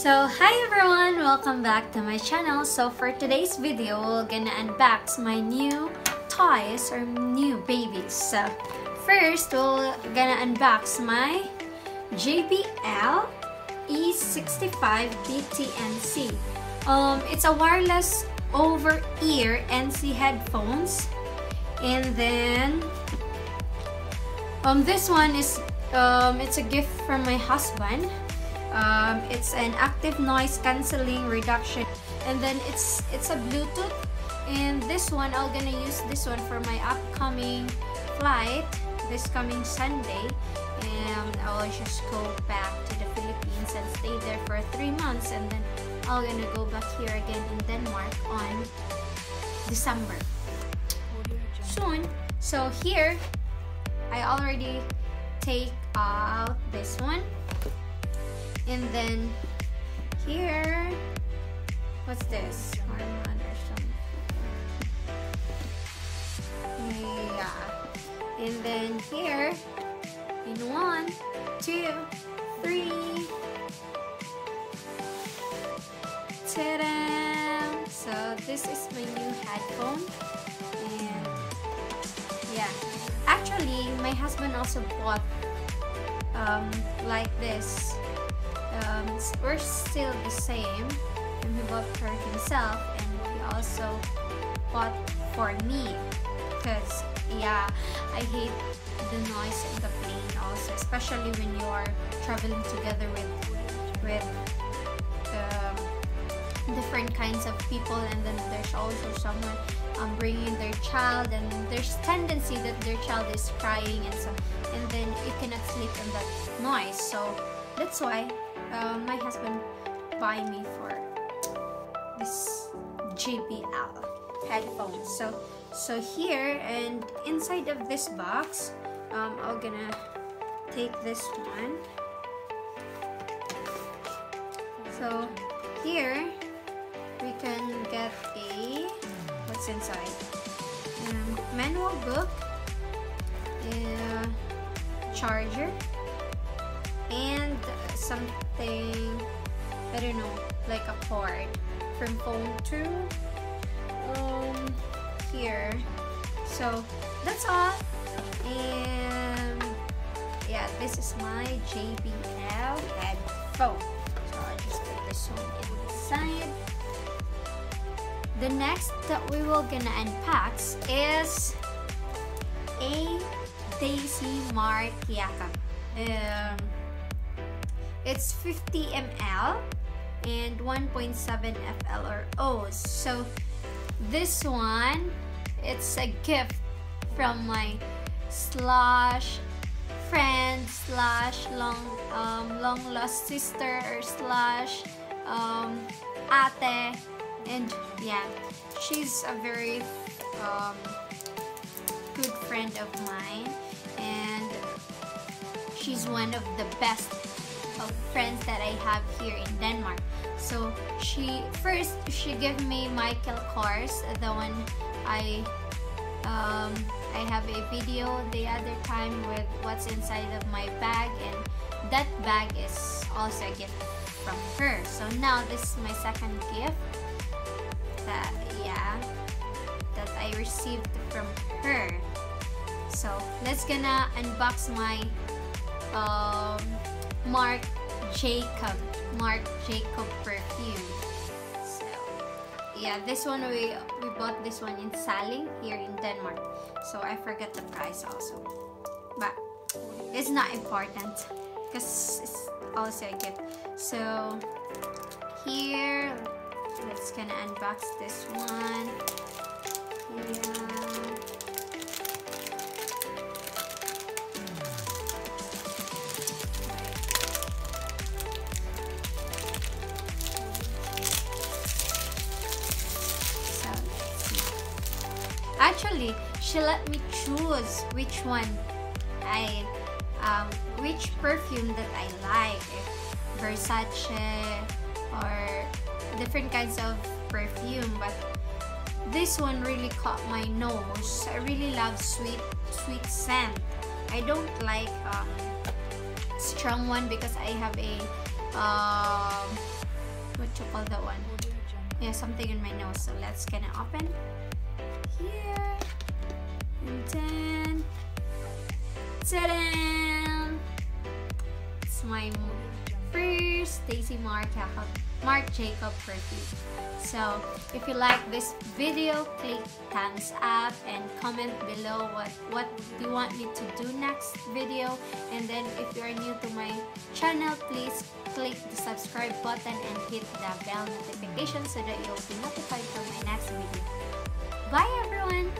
So, hi everyone! Welcome back to my channel. So, for today's video, we're gonna unbox my new toys or new babies. So, first, we're gonna unbox my JBL E65 BTNC. Um, it's a wireless over-ear NC headphones. And then, um, this one is, um, it's a gift from my husband. Um, it's an active noise cancelling reduction. And then it's it's a Bluetooth. And this one I'm gonna use this one for my upcoming flight this coming Sunday. And I'll just go back to the Philippines and stay there for three months. And then I'm gonna go back here again in Denmark on December. Soon. So here I already take out this one and then here, what's this? Yeah. And then here, in one, two, three. Ta-da! So this is my new headphone. And yeah. Actually, my husband also bought um, like this um, we're still the same and he bought for himself and he also bought for me because yeah I hate the noise in the plane also especially when you are traveling together with with um, different kinds of people and then there's also someone um, bringing their child and there's tendency that their child is crying and so and then you cannot sleep in that noise so that's why uh, my husband buy me for this JBL headphones. So, so here and inside of this box, um, I'm gonna take this one. So here we can get a what's inside um, manual book, a charger, and something I don't know like a cord from phone to um here. So that's all. And yeah this is my JBL headphone. So I'll just put this one inside the side. The next that we will gonna unpack is a Daisy Marc Jacob um, it's 50 ml and 1.7 FL or O's. So this one, it's a gift from my slash friend slash long um, long lost sister or slash um, ate and yeah she's a very um, good friend of mine and she's one of the best of friends that I have here in Denmark. So she first she gave me Michael Kors, the one I um, I have a video the other time with what's inside of my bag and that bag is also a gift from her. So now this is my second gift that yeah that I received from her. So let's gonna unbox my um, Marc Jacob Marc Jacob perfume. So yeah this one we we bought this one in Salling here in Denmark. So I forget the price also. But it's not important because it's also a gift. So here let's gonna unbox this one Actually, she let me choose which one I, um, which perfume that I like. Versace or different kinds of perfume. But this one really caught my nose. I really love sweet, sweet scent. I don't like um, strong one because I have a um, what you call that one yeah something in my nose so let's gonna open and then ta it's my first Daisy Marc Marc Jacob perfume so if you like this video click thumbs up and comment below what what do you want me to do next video. And then if you are new to my channel please click the subscribe button and hit the bell notification so that you'll be notified for my next video. Bye everyone